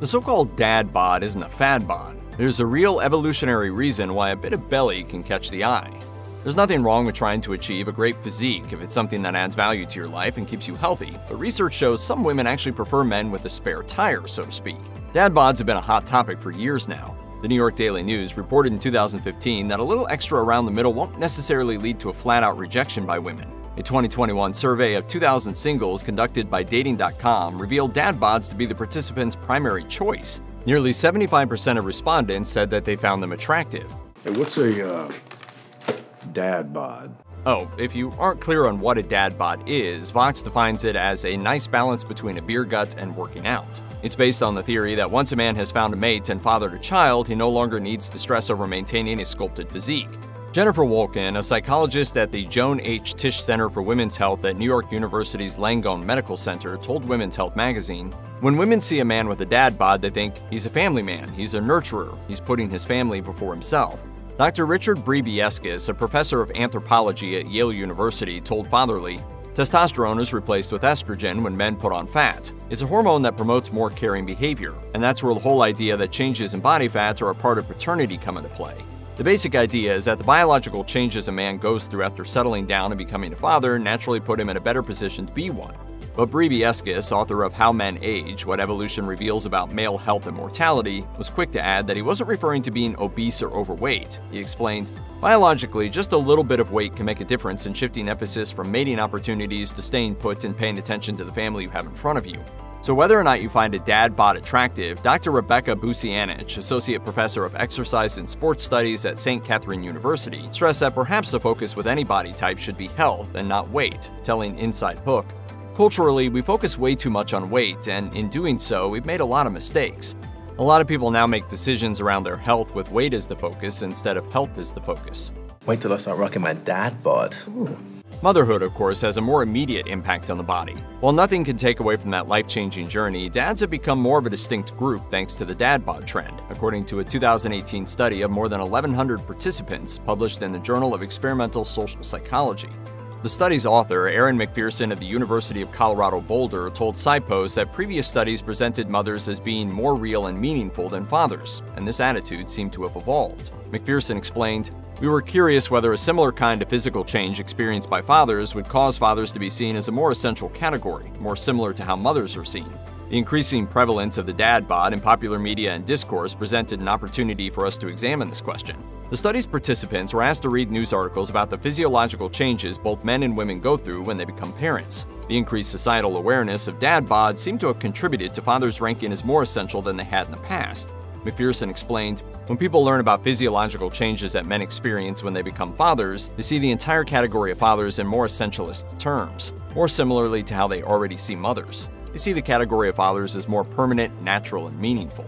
The so called dad bod isn't a fad bod. There's a real evolutionary reason why a bit of belly can catch the eye. There's nothing wrong with trying to achieve a great physique if it's something that adds value to your life and keeps you healthy, but research shows some women actually prefer men with a spare tire, so to speak. Dad bods have been a hot topic for years now. The New York Daily News reported in 2015 that a little extra around the middle won't necessarily lead to a flat out rejection by women. A 2021 survey of 2,000 singles conducted by Dating.com revealed dad bods to be the participants' primary choice. Nearly 75% of respondents said that they found them attractive. Hey, what's a uh, dad bod? Oh, if you aren't clear on what a dad bod is, Vox defines it as a nice balance between a beer gut and working out. It's based on the theory that once a man has found a mate and fathered a child, he no longer needs to stress over maintaining a sculpted physique. Jennifer Wolkin, a psychologist at the Joan H. Tisch Center for Women's Health at New York University's Langone Medical Center, told Women's Health magazine When women see a man with a dad bod, they think he's a family man, he's a nurturer, he's putting his family before himself. Dr. Richard Bribiescas, a professor of anthropology at Yale University, told Fatherly Testosterone is replaced with estrogen when men put on fat. It's a hormone that promotes more caring behavior, and that's where the whole idea that changes in body fats are a part of paternity come into play. The basic idea is that the biological changes a man goes through after settling down and becoming a father naturally put him in a better position to be one. But Bribiescas, author of How Men Age What Evolution Reveals About Male Health and Mortality, was quick to add that he wasn't referring to being obese or overweight. He explained, Biologically, just a little bit of weight can make a difference in shifting emphasis from mating opportunities to staying put and paying attention to the family you have in front of you. So, whether or not you find a dad bod attractive, Dr. Rebecca Bucianich, Associate Professor of Exercise and Sports Studies at St. Catherine University, stressed that perhaps the focus with any body type should be health and not weight, telling Inside Hook. Culturally, we focus way too much on weight, and in doing so, we've made a lot of mistakes. A lot of people now make decisions around their health with weight as the focus instead of health as the focus. Wait till I start rocking my dad bod. Ooh. Motherhood, of course, has a more immediate impact on the body. While nothing can take away from that life changing journey, dads have become more of a distinct group thanks to the dad bod trend, according to a 2018 study of more than 1,100 participants published in the Journal of Experimental Social Psychology. The study's author, Erin McPherson of the University of Colorado Boulder, told PsyPost that previous studies presented mothers as being more real and meaningful than fathers, and this attitude seemed to have evolved. McPherson explained, we were curious whether a similar kind of physical change experienced by fathers would cause fathers to be seen as a more essential category, more similar to how mothers are seen. The increasing prevalence of the dad bod in popular media and discourse presented an opportunity for us to examine this question. The study's participants were asked to read news articles about the physiological changes both men and women go through when they become parents. The increased societal awareness of dad bod seemed to have contributed to fathers ranking as more essential than they had in the past. McPherson explained, when people learn about physiological changes that men experience when they become fathers, they see the entire category of fathers in more essentialist terms, more similarly to how they already see mothers. They see the category of fathers as more permanent, natural, and meaningful.